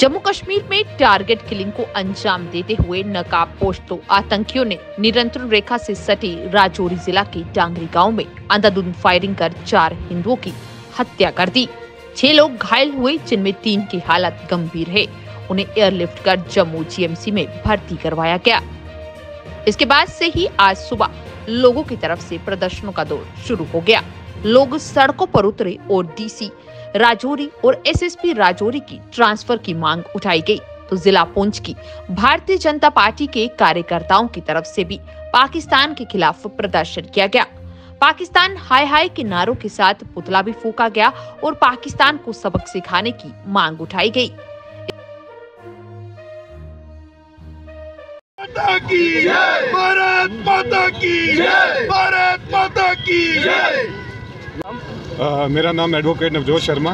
जम्मू कश्मीर में target killing को अंजाम देते हुए नकाब पोस्तों आतंकियों ने नियंत्रण रेखा से सटे राजौरी जिला के डांगरी गाँव में अंधाधुंध फायरिंग कर चार हिंदुओं की हत्या कर दी। छह लोग घायल हुए, जिनमें तीन की हालत गंभीर है। उन्हें एयरलिफ्ट कर जम्मू जीएमसी में भर्ती करवाया गया। इसके बाद से ही आज सुबह लोगों की तरफ़ से प्रदर्शनों का दौर शुरू हो गया। लोग सड़कों पर उतरे और डीसी राजौरी और एसएसपी राजौरी की ट्रांसफ़र की मांग उठाई गई। तो जिला पुंछ की भारतीय जनता पार्टी के कार्यकर्ताओं की तरफ़ से भी पाकिस्तान के खिलाफ प्रदर्शन किया गया। पाकिस्तान हाय हाय के नारों के साथ पुतला भी फूका गया और पाकिस्तान को सबक सिखाने की मांग उठाई गई। की भारत माता की भारत माता की मेरा नाम एडवोकेट नवजोत शर्मा।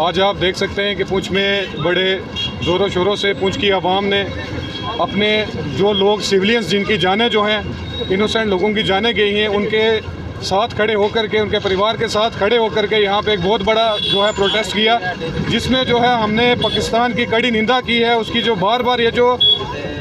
आज आप देख सकते हैं कि पुंछ में बड़े ज़ोरों शोरों से पुंछ की आवाम ने अपने जो लोग सिविलियंस जिनकी जानें जो हैं, इनोसेंट लोगों की जानें गई हैं, उनके साथ खड़े होकर के, उनके परिवार के साथ खड़े होकर के यहाँ पे एक बहुत बड़ा जो है प्रोटेस्ट किया, जिसमें जो है हमने पाकिस्तान की कड़ी निंदा की है, उसकी जो बार बार ये जो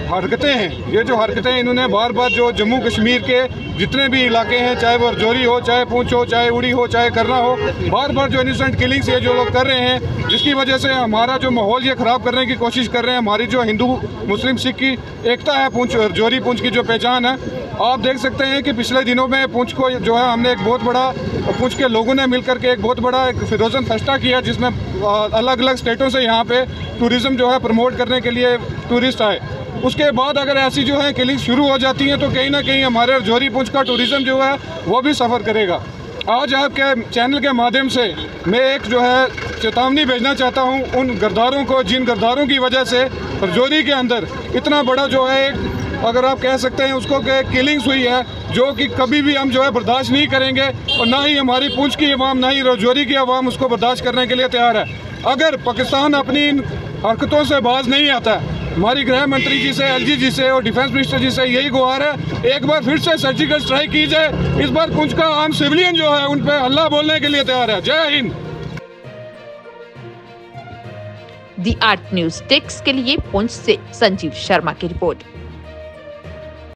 हरकतें हैं। ये जो हरकतें इन्होंने बार बार जो जम्मू कश्मीर के जितने भी इलाके हैं, चाहे वो रजौरी हो, चाहे पूंछ हो, चाहे उड़ी हो, चाहे करना हो बार बार जो इनोसेंट किलिंग्स ये जो लोग कर रहे हैं, जिसकी वजह से हमारा जो माहौल ये ख़राब करने की कोशिश कर रहे हैं, हमारी जो हिंदू, मुस्लिम, सिख की एकता है, पूंछ, रजौरी पूंछ की जो पहचान है, आप देख सकते हैं कि पिछले दिनों में पूंछ को जो है हमने एक बहुत बड़ा, पूंछ के लोगों ने मिलकर के एक बहुत बड़ा एक फिरोजन फेस्टा किया, जिसमें अलग अलग स्टेटों से यहाँ पे टूरिज़्म जो है प्रमोट करने के लिए टूरिस्ट आए। उसके बाद अगर ऐसी जो है किलिंग शुरू हो जाती हैं तो कहीं ना कहीं हमारे जोरी पुंछ का टूरिज़्म जो है, वो भी सफ़र करेगा। आज आपके चैनल के माध्यम से मैं एक जो है चेतावनी भेजना चाहता हूँ उन गरदारों को, जिन गरदारों की वजह से रजौरी के अंदर इतना बड़ा जो है एक, अगर आप कह सकते हैं उसको कि किलिंग्स हुई है, जो कि कभी भी हम जो है बर्दाश्त नहीं करेंगे और ना ही हमारी पूंछ की आवाम, ना ही रजौरी की आवाम उसको बर्दाश्त करने के लिए तैयार है। अगर पाकिस्तान अपनी इन हरकतों से बाज नहीं आता हमारी गृह मंत्री जी से, एलजी जी से और डिफेंस मिनिस्टर जी से यही गुहार है, एक बार फिर से सर्जिकल स्ट्राइक की जाए इस बार कुछ का आम सिविलियन जो है, उन पर हल्ला बोलने के लिए तैयार है। जय हिंद। दी आर्ट न्यूज़ टेक्स के लिए पुंछ से संजीव शर्मा की रिपोर्ट।